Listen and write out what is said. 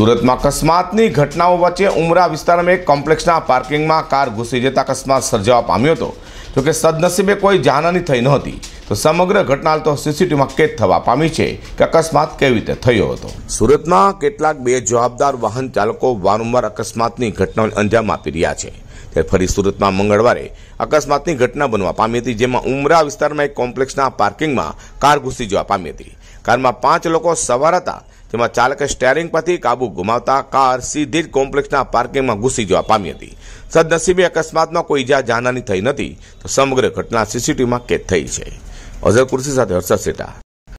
સુરતમાં અકસ્માતની ઘટનાઓ વચ્ચે ઉમરા વિસ્તારમાં એક કોમ્પ્લેક્સના પાર્કિંગમાં કાર ઘૂસી જતા અકસ્માત સર્જાવા પામ્યો હતો. જોકે સદનસીબે કોઈ જાનહાની થઈ નહોતી તો સમગ્ર ઘટના તો સીસીટીવીમાં કેદ થવા પામી છે કે અકસ્માત કેવી રીતે થયો હતો. સુરતમાં કેટલાક બે જવાબદાર વાહન ચાલકો વારંવાર અકસ્માતની ઘટનાઓને અંજામ આપી રહ્યા છે. ત્યારે ફરી સુરતમાં મંગળવારે અકસ્માતની ઘટના બનવા પામી હતી, જેમાં ઉમરા વિસ્તારમાં એક કોમ્પ્લેક્સના પાર્કિંગમાં કાર ઘૂસી જવા પામી હતી. કારમાં પાંચ લોકો સવાર હતા, જેમાં ચાલકે સ્ટેરિંગ પરથી કાબુ ગુમાવતા કાર સીધી જ કોમ્પ્લેક્સના પાર્કિંગમાં ઘૂસી જવા પામી હતી. સદનસીબે અકસ્માતમાં કોઈ ઈજા જાનહાની થઈ નથી, તો સમગ્ર ઘટના સીસીટીવીમાં કેદ થઈ છે. અઝર કુર્સી સાથે હર્ષદ સેટા.